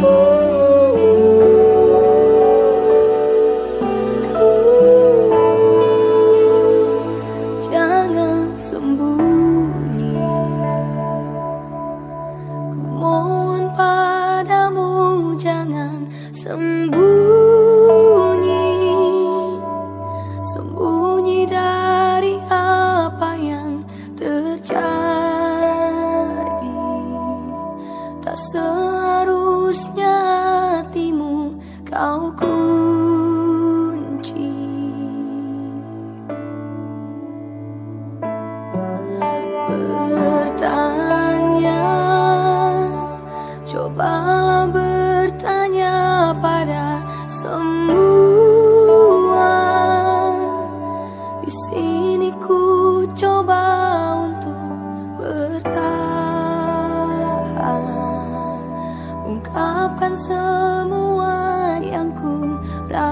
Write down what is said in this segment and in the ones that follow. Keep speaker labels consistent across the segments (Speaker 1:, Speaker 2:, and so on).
Speaker 1: Jangan Sembunyi. Ku mohon padamu jangan sembunyi. kau kunci. Bertanya cobalah bertanya pada semua. Di sini ku coba untuk bertahan. Ungkapkan semua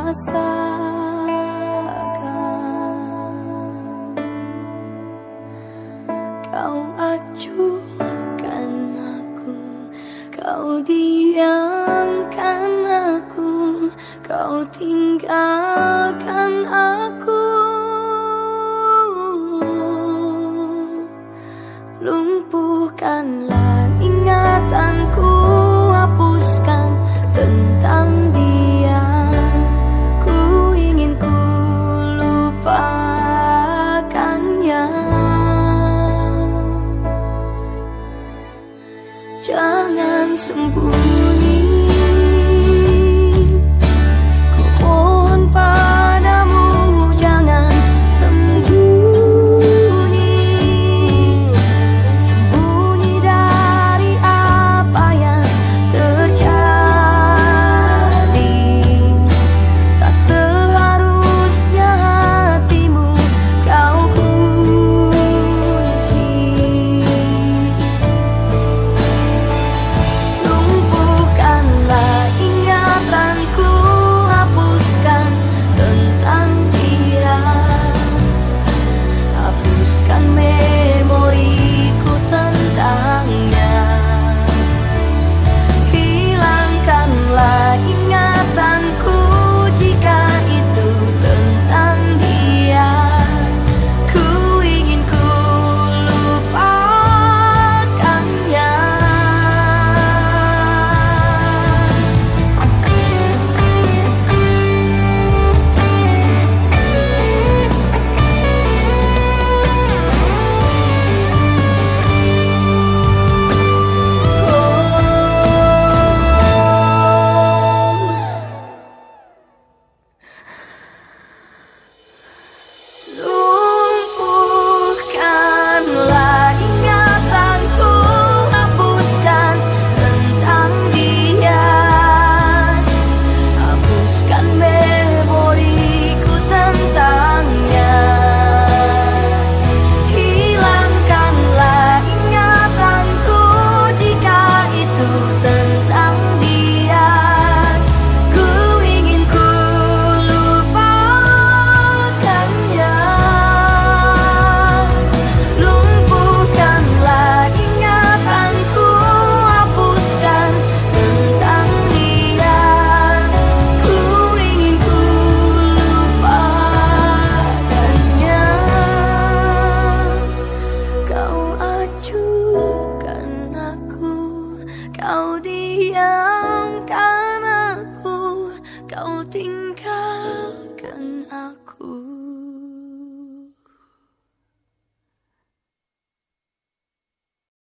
Speaker 1: rasakan Kau acuhkan aku Kau diamkan aku Kau tinggalkan aku. aku.